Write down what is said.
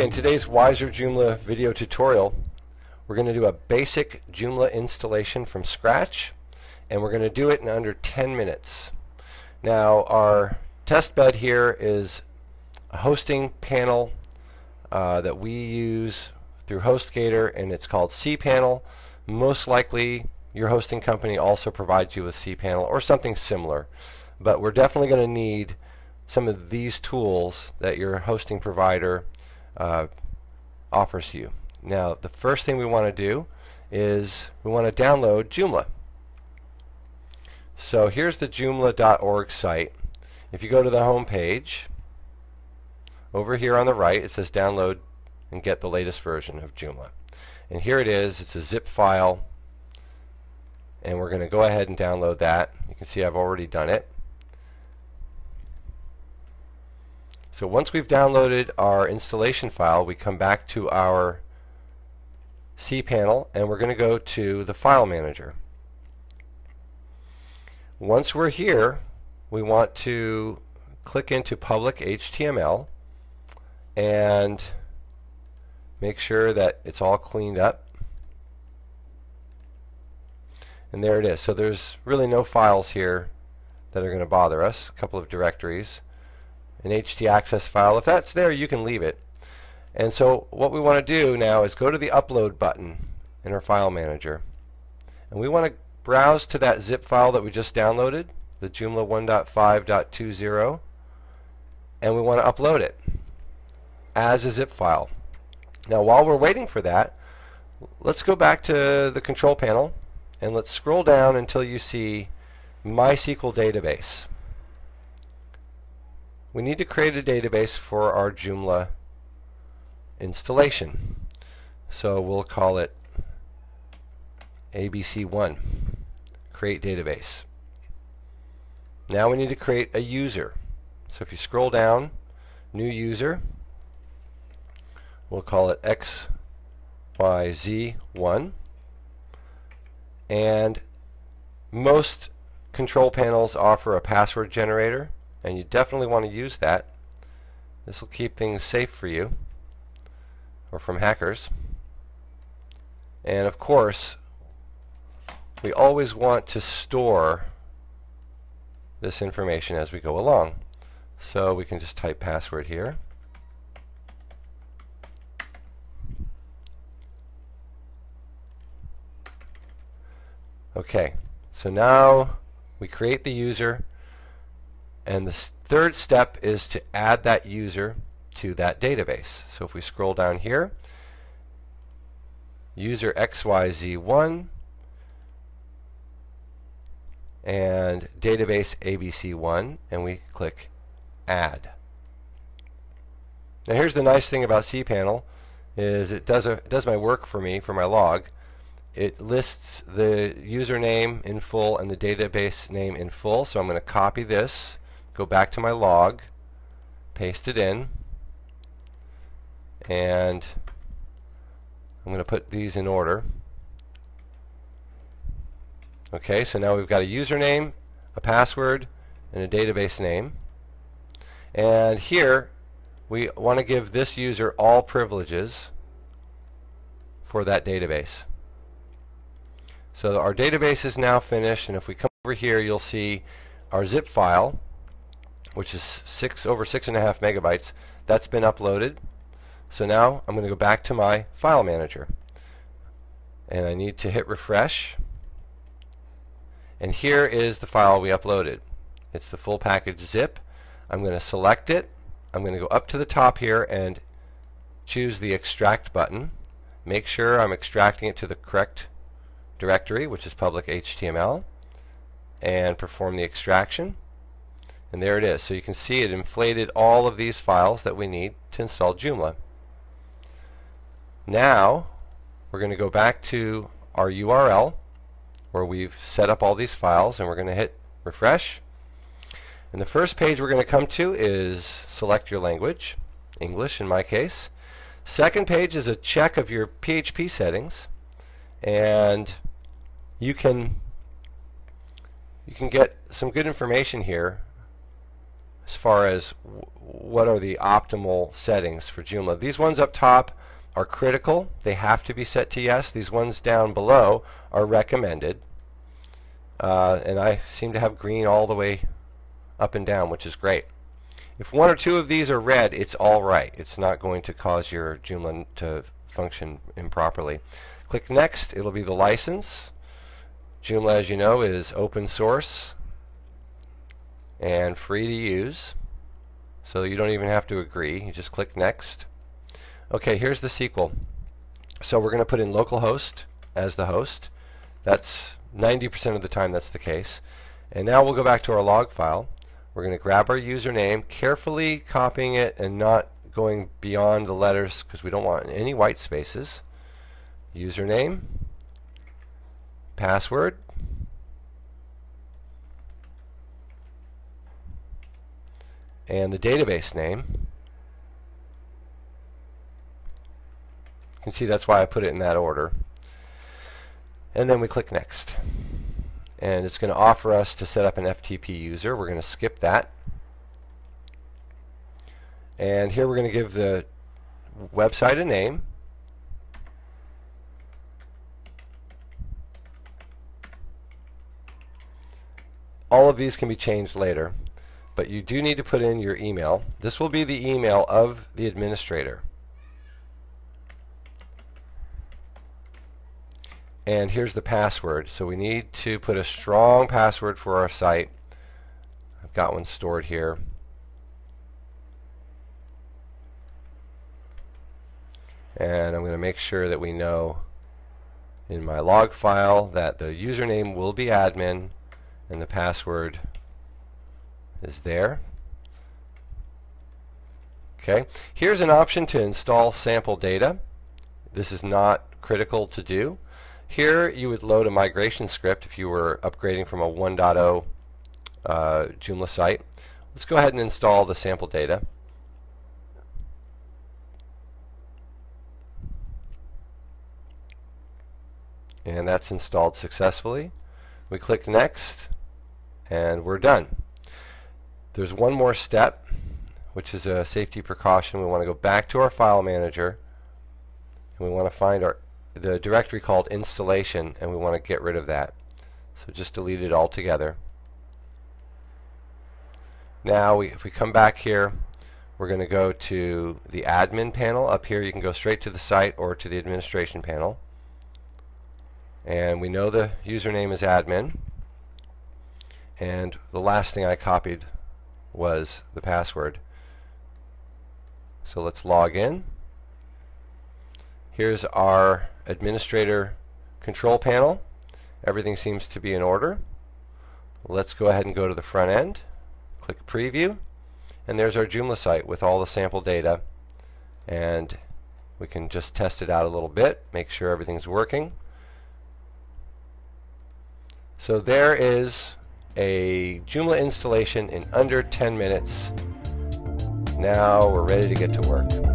Okay, in today's Wiser Joomla video tutorial, we're going to do a basic Joomla installation from scratch, and we're going to do it in under 10 minutes. Now, our test bed here is a hosting panel uh, that we use through HostGator, and it's called cPanel. Most likely, your hosting company also provides you with cPanel or something similar, but we're definitely going to need some of these tools that your hosting provider uh, offers you. Now, the first thing we want to do is we want to download Joomla. So here's the joomla.org site. If you go to the home page, over here on the right, it says download and get the latest version of Joomla. And here it is. It's a zip file. And we're going to go ahead and download that. You can see I've already done it. So once we've downloaded our installation file, we come back to our cPanel and we're going to go to the File Manager. Once we're here, we want to click into Public HTML and make sure that it's all cleaned up. And there it is. So there's really no files here that are going to bother us. A couple of directories an htaccess file. If that's there, you can leave it. And so what we want to do now is go to the upload button in our file manager. And we want to browse to that zip file that we just downloaded, the Joomla 1.5.20, and we want to upload it as a zip file. Now while we're waiting for that, let's go back to the control panel and let's scroll down until you see MySQL database we need to create a database for our Joomla installation. So we'll call it ABC1, create database. Now we need to create a user. So if you scroll down, new user, we'll call it XYZ1. And most control panels offer a password generator and you definitely want to use that. This will keep things safe for you or from hackers. And of course, we always want to store this information as we go along. So we can just type password here. Okay, so now we create the user and the third step is to add that user to that database. So if we scroll down here, user XYZ1 and database ABC1 and we click add. Now here's the nice thing about cPanel is it does, a, it does my work for me for my log. It lists the username in full and the database name in full so I'm going to copy this go back to my log, paste it in, and I'm going to put these in order. Okay, so now we've got a username, a password, and a database name. And here, we want to give this user all privileges for that database. So our database is now finished, and if we come over here, you'll see our zip file which is six over six and a half megabytes. That's been uploaded. So now I'm going to go back to my file manager. And I need to hit refresh. And here is the file we uploaded. It's the full package zip. I'm going to select it. I'm going to go up to the top here and choose the extract button. Make sure I'm extracting it to the correct directory, which is public HTML, and perform the extraction. And there it is. So you can see it inflated all of these files that we need to install Joomla. Now we're going to go back to our URL where we've set up all these files and we're going to hit refresh. And the first page we're going to come to is select your language, English in my case. Second page is a check of your PHP settings and you can you can get some good information here as far as what are the optimal settings for Joomla. These ones up top are critical. They have to be set to yes. These ones down below are recommended. Uh, and I seem to have green all the way up and down, which is great. If one or two of these are red, it's all right. It's not going to cause your Joomla to function improperly. Click Next. It'll be the license. Joomla, as you know, is open source and free to use. So you don't even have to agree. You just click Next. Okay, here's the SQL. So we're going to put in localhost as the host. That's 90% of the time that's the case. And now we'll go back to our log file. We're going to grab our username, carefully copying it and not going beyond the letters because we don't want any white spaces. Username, password, and the database name. You can see that's why I put it in that order. And then we click Next. And it's going to offer us to set up an FTP user. We're going to skip that. And here we're going to give the website a name. All of these can be changed later, but you do need to put in your email. This will be the email of the administrator. and here's the password so we need to put a strong password for our site I've got one stored here and I'm going to make sure that we know in my log file that the username will be admin and the password is there okay here's an option to install sample data this is not critical to do here you would load a migration script if you were upgrading from a 1.0 uh, Joomla site. Let's go ahead and install the sample data. And that's installed successfully. We click Next and we're done. There's one more step which is a safety precaution. We want to go back to our file manager and we want to find our the directory called installation and we want to get rid of that. So just delete it altogether. Now we, if we come back here we're going to go to the admin panel. Up here you can go straight to the site or to the administration panel. And we know the username is admin. And the last thing I copied was the password. So let's log in. Here's our administrator control panel. Everything seems to be in order. Let's go ahead and go to the front end. Click preview. And there's our Joomla site with all the sample data. And we can just test it out a little bit, make sure everything's working. So there is a Joomla installation in under 10 minutes. Now we're ready to get to work.